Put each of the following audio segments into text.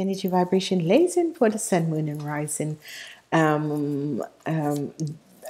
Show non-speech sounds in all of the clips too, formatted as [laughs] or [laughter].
energy vibration lays in for the sun, moon, and rising um, um,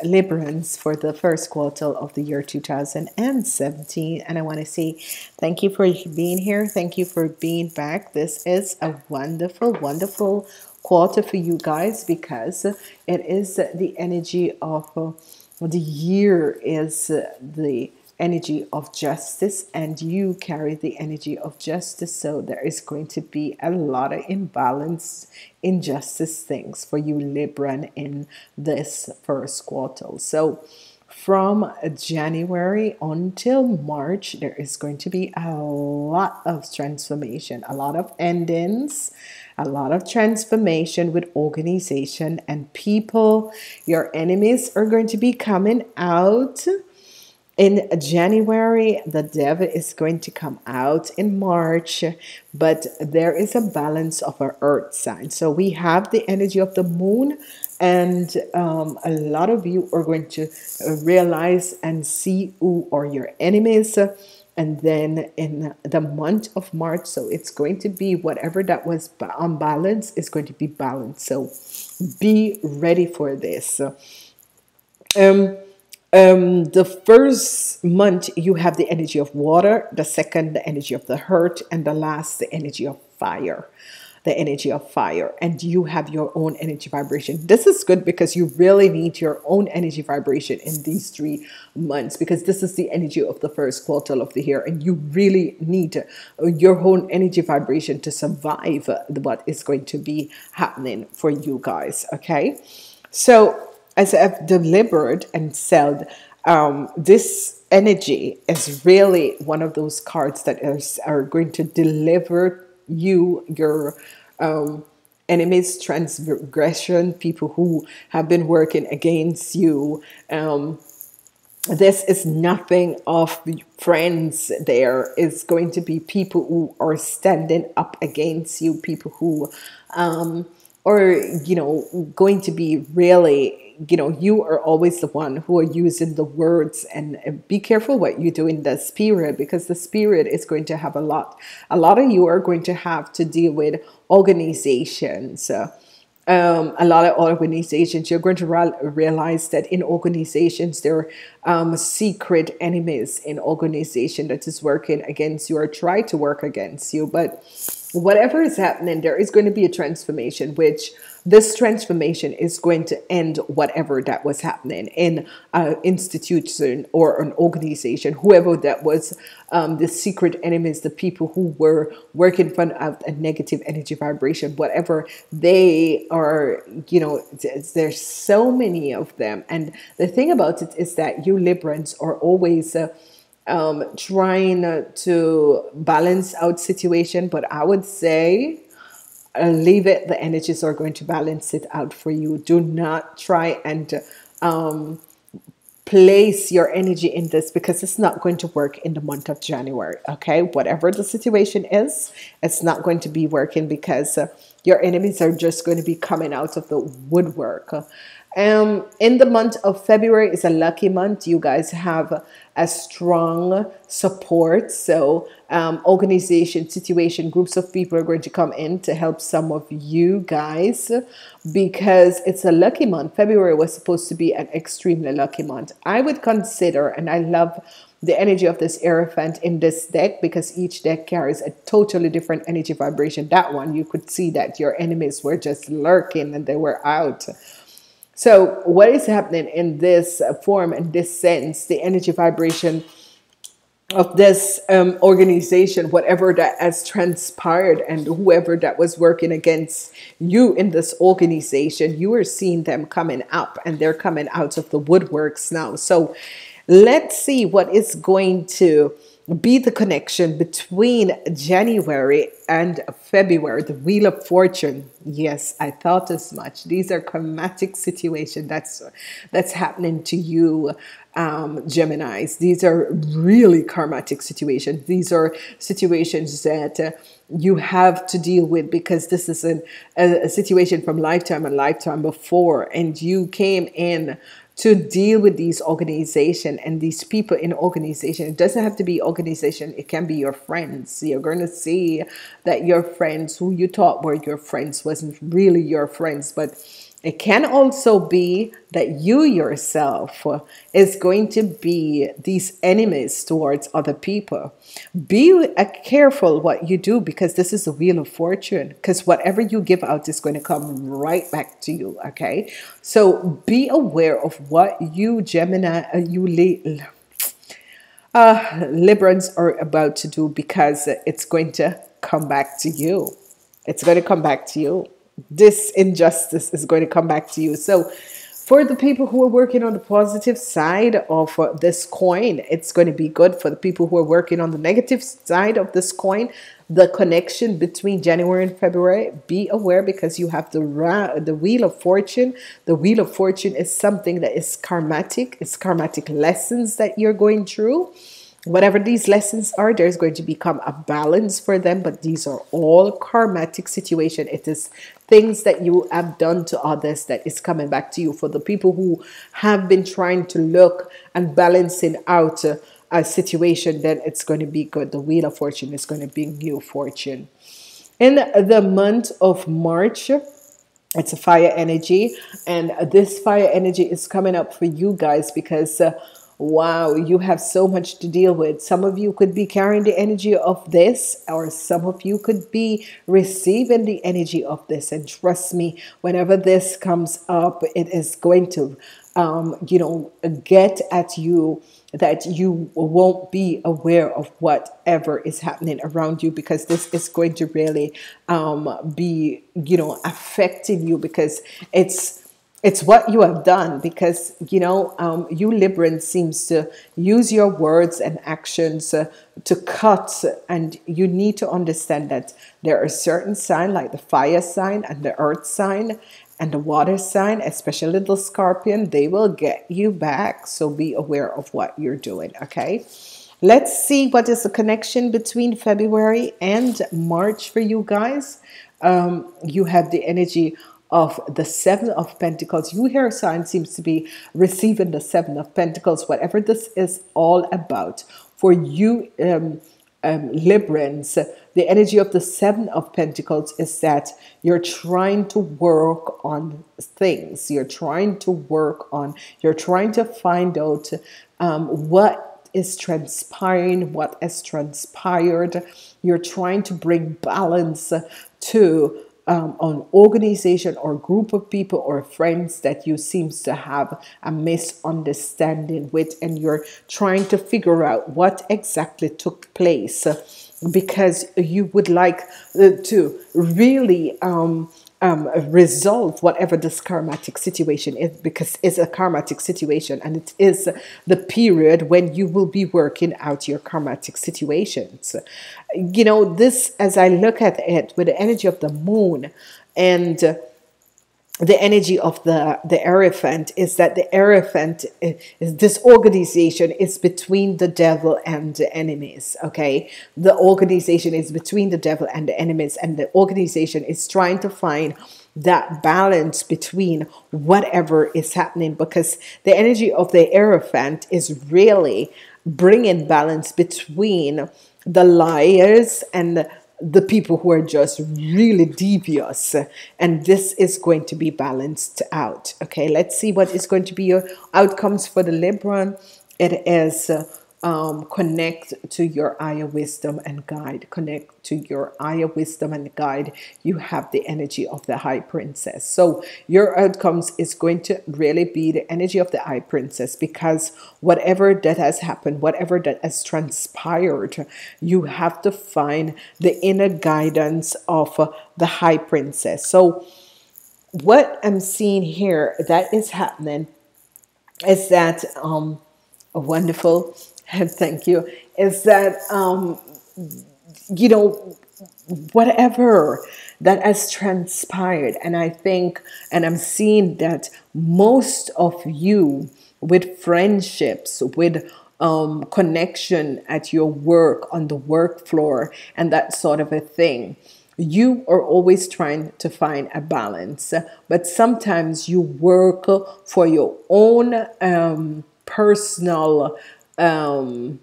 for the first quarter of the year 2017. And I want to say thank you for being here. Thank you for being back. This is a wonderful, wonderful quarter for you guys because it is the energy of uh, the year is the energy of justice and you carry the energy of justice so there is going to be a lot of imbalance injustice things for you libran in this first quarter so from January until March, there is going to be a lot of transformation, a lot of endings, a lot of transformation with organization and people. Your enemies are going to be coming out in January, the devil is going to come out in March, but there is a balance of our earth sign. So we have the energy of the moon, and um, a lot of you are going to realize and see who are your enemies. And then in the month of March, so it's going to be whatever that was unbalanced is going to be balanced. So be ready for this. Um, um, the first month you have the energy of water, the second the energy of the hurt, and the last the energy of fire. The energy of fire, and you have your own energy vibration. This is good because you really need your own energy vibration in these three months because this is the energy of the first quarter of the year, and you really need your own energy vibration to survive what is going to be happening for you guys. Okay, so as I've delivered and said, um, this energy is really one of those cards that is, are going to deliver you your um, enemies transgression people who have been working against you. Um, this is nothing of friends. There is going to be people who are standing up against you people who um, are you know going to be really you know you are always the one who are using the words and, be careful what you do in the spirit because the spirit is going to have a lot a lot of you are going to have to deal with organizations uh, um, a lot of organizations, you're going to re- realize that in organizations, there are um, secret enemies in organization that is working against you or try to work against you. But whatever is happening, there is going to be a transformation, which this transformation is going to end whatever that was happening in an institution or an organization, whoever that was, um, the secret enemies, the people who were working from a negative energy vibration, whatever they are, you know, there's so many of them. And the thing about it is that you Librans are always. Uh, um, trying to balance out situation, but I would say uh, leave it. The energies are going to balance it out for you. Do not try and um, place your energy in this because it's not going to work in the month of January. Okay, whatever the situation is, it's not going to be working because uh, your enemies are just going to be coming out of the woodwork. Um, in the month of February is a lucky month. You guys have a strong support. So, um, organization, situation, groups of people are going to come in to help some of you guys because it's a lucky month. February was supposed to be an extremely lucky month. I would consider, and I love the energy of this Hierophant in this deck because each deck carries a totally different energy vibration. That one, you could see that your enemies were just lurking and they were out. So, what is happening in this form and this sense, the energy vibration of this um, organization, whatever that has transpired, and whoever that was working against you in this organization, you are seeing them coming up and they're coming out of the woodworks now. So, let's see what is going to be the connection between January and February, the Wheel of Fortune. Yes, I thought as much. These are karmatic situations that's that's happening to you, um, Gemini's. These are really karmatic situations. These are situations that uh, you have to deal with because this is an, a, a situation from lifetime and lifetime before, and you came in to deal with these organization and these people in organization. It doesn't have to be organization. It can be your friends. You're going to see that your friends who you thought were your friends wasn't really your friends, but it can also be that you yourself is going to be these enemies towards other people. Be careful what you do because this is the wheel of fortune. Because whatever you give out is going to come right back to you. Okay, so be aware of what you Gemini, uh, you uh, Librans are about to do because it's going to come back to you. It's going to come back to you this injustice is going to come back to you. So, for the people who are working on the positive side of this coin, it's going to be good. For the people who are working on the negative side of this coin, the connection between January and February, be aware because you have the the wheel of fortune. The wheel of fortune is something that is karmatic. It's karmatic lessons that you're going through whatever these lessons are there's going to become a balance for them but these are all karmatic situation it is things that you have done to others that is coming back to you. For the people who have been trying to look and balancing out a, a situation then it's going to be good. The wheel of fortune is going to bring you fortune. In the month of march it's a fire energy and this fire energy is coming up for you guys because uh, wow, you have so much to deal with. Some of you could be carrying the energy of this, or some of you could be receiving the energy of this. And trust me, whenever this comes up, it is going to, um, you know, get at you that you won't be aware of whatever is happening around you because this is going to really um, be, you know, affecting you because it's it's what you have done because you know um, you Libran seems to use your words and actions uh, to cut and you need to understand that there are certain signs like the fire sign and the earth sign and the water sign especially the scorpion they will get you back. So be aware of what you're doing okay? Let's see what is the connection between February and March for you guys. Um, you have the energy of the Seven of Pentacles. You here sign seems to be receiving the Seven of Pentacles, whatever this is all about. For you, um, um, Librans, the energy of the Seven of Pentacles is that you're trying to work on things. You're trying to work on, you're trying to find out um, what is transpiring, what has transpired. You're trying to bring balance to um, an organization or group of people or friends that you seems to have a misunderstanding with and you're trying to figure out what exactly took place because you would like uh, to really um, um, resolve whatever this karmatic situation is because it's a karmatic situation and it is the period when you will be working out your karmatic situations. You know, this, as I look at it with the energy of the moon and the energy of the the Hierophant is that the Hierophant is this organization is between the devil and the enemies okay? The organization is between the devil and the enemies and the organization is trying to find that balance between whatever is happening because the energy of the Hierophant is really bringing balance between the liars and the people who are just really devious. And this is going to be balanced out okay? Let's see what is going to be your outcomes for the libra. It is uh, um, connect to your eye of wisdom and guide. Connect to your eye of wisdom and guide. You have the energy of the high princess. So your outcomes is going to really be the energy of the high princess because whatever that has happened, whatever that has transpired, you have to find the inner guidance of the high princess. So what I'm seeing here that is happening is that um, a wonderful [laughs] thank you, is that, um, you know, whatever that has transpired, and I think, and I'm seeing that most of you with friendships, with um, connection at your work, on the work floor, and that sort of a thing, you are always trying to find a balance, but sometimes you work for your own um, personal um,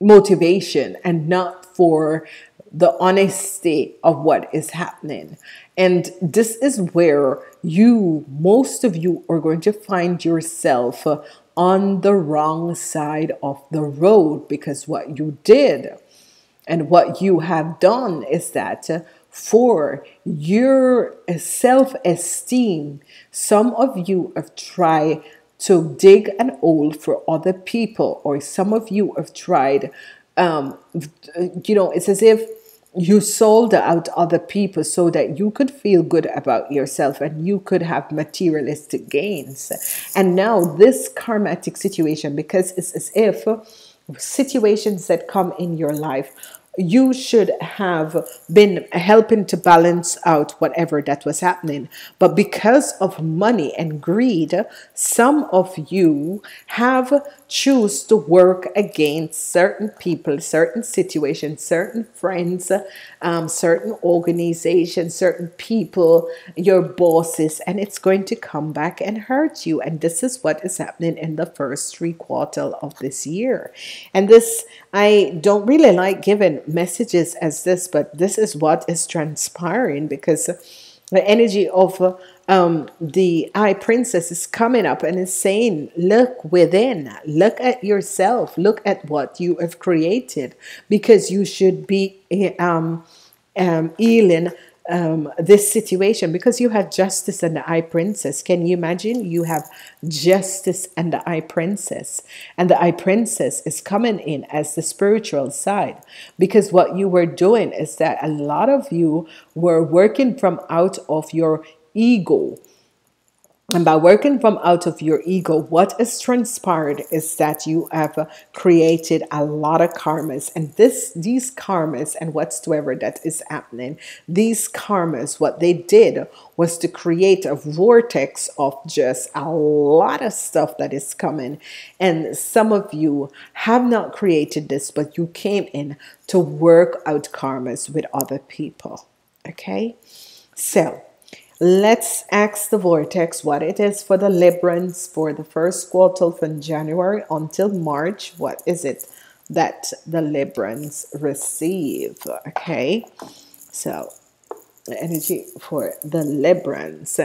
motivation and not for the honesty of what is happening. And this is where you, most of you, are going to find yourself on the wrong side of the road because what you did and what you have done is that for your self esteem, some of you have tried to dig an hole for other people, or some of you have tried, um, you know, it's as if you sold out other people so that you could feel good about yourself and you could have materialistic gains. And now, this karmatic situation, because it's as if situations that come in your life you should have been helping to balance out whatever that was happening. But because of money and greed, some of you have choose to work against certain people, certain situations, certain friends, um, certain organizations, certain people, your bosses, and it's going to come back and hurt you. And this is what is happening in the first three quarter of this year. And this, I don't really like giving messages as this, but this is what is transpiring because the energy of um, the high princess is coming up and is saying, Look within, look at yourself, look at what you have created, because you should be um, um, healing um, this situation because you have justice and the high princess. Can you imagine? You have justice and the high princess, and the high princess is coming in as the spiritual side because what you were doing is that a lot of you were working from out of your ego. And by working from out of your ego, what has transpired is that you have uh, created a lot of karmas. And this these karmas and whatsoever that is happening, these karmas, what they did was to create a vortex of just a lot of stuff that is coming. And some of you have not created this, but you came in to work out karmas with other people. Okay? So Let's ask the vortex what it is for the Librans for the first quarter from January until March. What is it that the Librans receive? Okay, so the energy for the Librans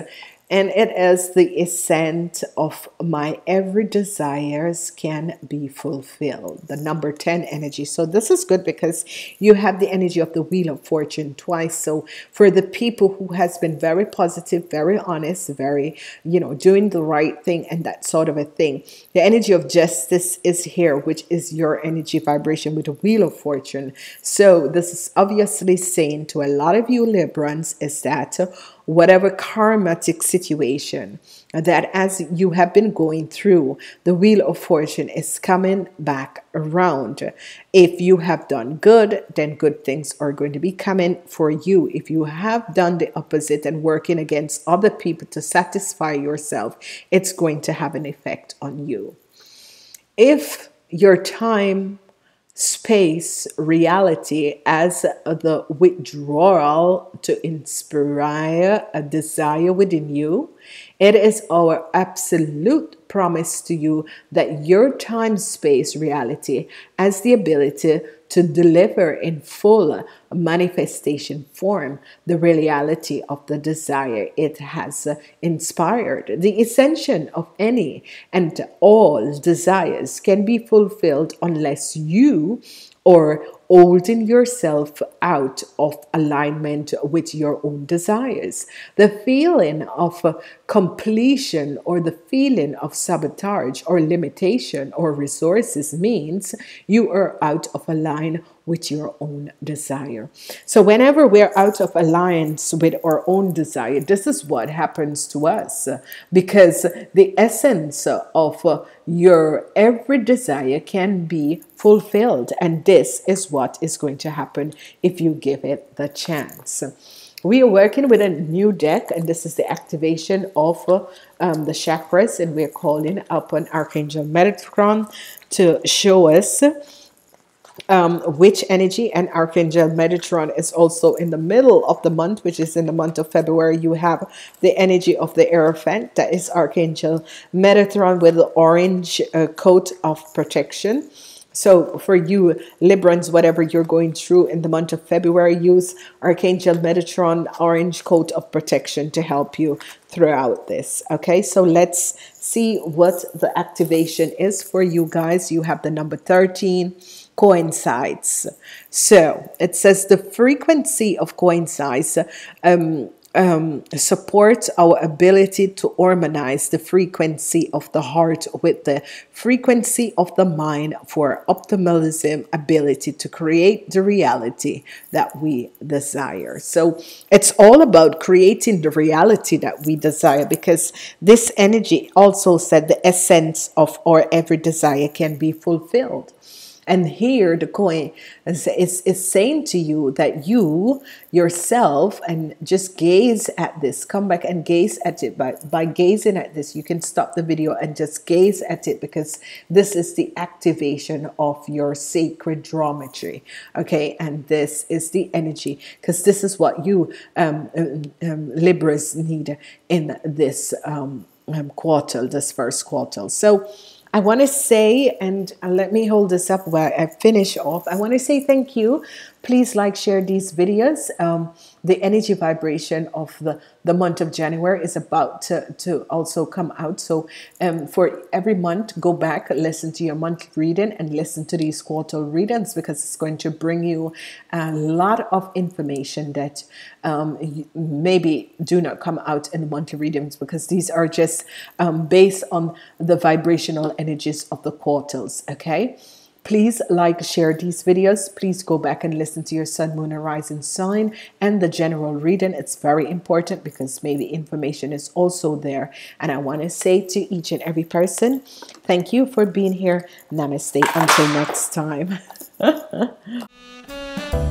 and it is the ascent of my every desires can be fulfilled. The number 10 energy. So this is good because you have the energy of the wheel of fortune twice. So for the people who has been very positive very honest very you know doing the right thing and that sort of a thing the energy of justice is here which is your energy vibration with the wheel of fortune. So this is obviously saying to a lot of you librans is that whatever karmatic situation that as you have been going through, the wheel of fortune is coming back around. If you have done good, then good things are going to be coming for you. If you have done the opposite and working against other people to satisfy yourself, it's going to have an effect on you. If your time space reality as the withdrawal to inspire a desire within you. It is our absolute promise to you that your time space reality has the ability to deliver in full manifestation form the reality of the desire it has inspired. The ascension of any and all desires can be fulfilled unless you or holding yourself out of alignment with your own desires. The feeling of uh, completion or the feeling of sabotage or limitation or resources means you are out of alignment with your own desire. So, whenever we're out of alliance with our own desire, this is what happens to us because the essence of your every desire can be fulfilled, and this is what is going to happen if you give it the chance. We are working with a new deck, and this is the activation of um, the chakras, and we're calling upon Archangel Metatron to show us um, which energy and Archangel Metatron is also in the middle of the month, which is in the month of February. You have the energy of the Hierophant, that is Archangel Metatron with the orange uh, coat of protection. So for you Librans, whatever you're going through in the month of February, use Archangel Metatron orange coat of protection to help you throughout this. Okay, so let's see what the activation is for you guys. You have the number 13 coincides. So it says the frequency of coincides um, um, supports our ability to harmonize the frequency of the heart with the frequency of the mind for optimalism ability to create the reality that we desire. So it's all about creating the reality that we desire because this energy also said the essence of our every desire can be fulfilled. And here the coin is, is, is, saying to you that you yourself and just gaze at this, come back and gaze at it. By, by gazing at this, you can stop the video and just gaze at it because this is the activation of your sacred geometry. Okay, and this is the energy because this is what you um, um, um, Libras need in this um, um, quarter, this first quarter. So I want to say, and uh, let me hold this up where I finish off. I want to say thank you Please like, share these videos. Um, the energy vibration of the, the month of January is about to, to also come out. So um, for every month, go back, listen to your monthly reading and listen to these quarter readings because it's going to bring you a lot of information that um, maybe do not come out in the monthly readings because these are just um, based on the vibrational energies of the quarters. Okay. Please like, share these videos. Please go back and listen to your sun, moon, and rising sign and the general reading. It's very important because maybe information is also there. And I want to say to each and every person, thank you for being here. Namaste. Until next time. [laughs]